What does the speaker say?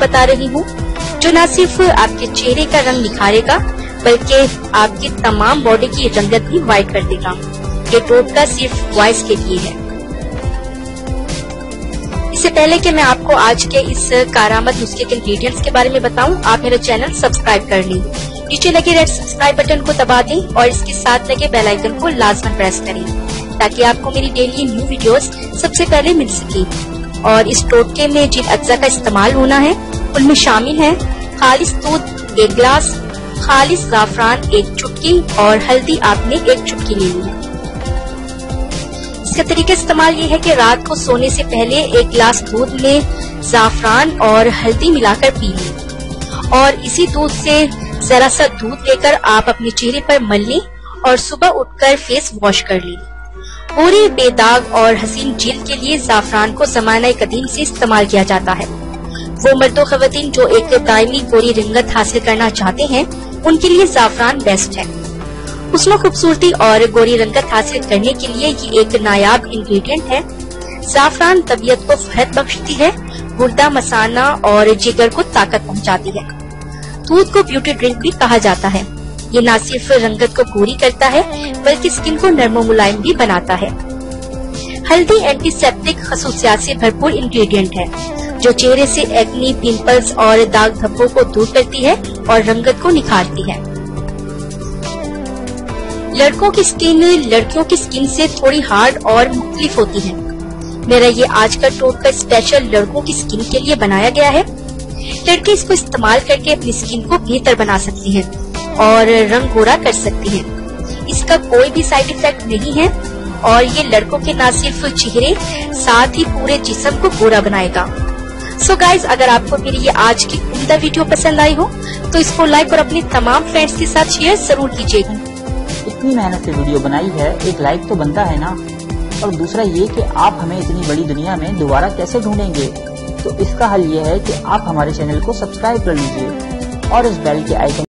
बता रही हूँ जो न सिर्फ़ आपके चेहरे का रंग निखारेगा बल्कि आपकी तमाम बॉडी की रंगत भी व्हाइट कर देगा। ये टोटका सिर्फ़ वॉइस के लिए है। इससे पहले कि मैं आपको आज के इस कारामद नुस्खे के इंग्रेडिएंट्स के बारे में बताऊँ, आप मेरा चैनल सब्सक्राइब कर लें। नीचे लगे रेड सब्सक्राइब बटन को दबा दें और इसके साथ लगे बेल आइकन को लाजमन प्रेस करें ताकि आपको मेरी डेली न्यू वीडियोस सबसे पहले मिल सके। और इस टोटके में जिन अज्जा का इस्तेमाल होना है, उनमें शामिल है खालिश दूध एक गिलास खालिश जाफरान एक चुटकी और हल्दी आपने एक चुटकी लेनी है इसका तरीका इस्तेमाल ये है कि रात को सोने से पहले एक गिलास दूध में जाफरान और हल्दी मिलाकर पी लें और इसी दूध से जरा सा दूध लेकर आप अपने चेहरे पर मल लें और सुबह उठकर फेस वॉश कर लें। पूरी बेदाग और हसीन जिल्द के लिए जाफरान को जमाना कदीम से इस्तेमाल किया जाता है। वो मर्दो खवतिन जो एक दायमी गोरी रंगत हासिल करना चाहते हैं, उनके लिए जाफरान बेस्ट है। उसमें खूबसूरती और गोरी रंगत हासिल करने के लिए ये एक नायाब इंग्रेडिएंट है। जाफरान तबीयत को फहद बख्शती है, गुर्दा मसाना और जिगर को ताकत पहुंचाती है। दूध को ब्यूटी ड्रिंक भी कहा जाता है। ये न सिर्फ़ रंगत को गोरी करता है, बल्कि स्किन को नरमो मुलायम भी बनाता है। हल्दी एंटीसेप्टिक खसूसियात से भरपूर इंग्रेडिएंट है, जो चेहरे से एक्नी पिंपल्स और दाग धब्बों को दूर करती है और रंगत को निखारती है। लड़कों की स्किन लड़कियों की स्किन से थोड़ी हार्ड और मुख्तलिफ़ होती है। मेरा ये आज का टोट का स्पेशल लड़कों की स्किन के लिए बनाया गया है। लड़के इसको इस्तेमाल करके अपनी स्किन को बेहतर बना सकती हैं। और रंग गोरा कर सकती है। इसका कोई भी साइड इफ़ेक्ट नहीं है और ये लड़कों के न सिर्फ़ चेहरे, साथ ही पूरे जिसम को गोरा बनाएगा। सो so गाइज़ अगर आपको मेरी ये आज की उमदा वीडियो पसंद आई हो तो इसको लाइक और अपने तमाम फ्रेंड्स के साथ शेयर ज़रूर कीजिएगा। इतनी मेहनत से वीडियो बनाई है, एक लाइक तो बनता है ना। और दूसरा ये कि आप हमें इतनी बड़ी दुनिया में दोबारा कैसे ढूंढेंगे? तो इसका हल ये है कि आप हमारे चैनल को सब्सक्राइब कर लीजिए और इस बेल के आइकन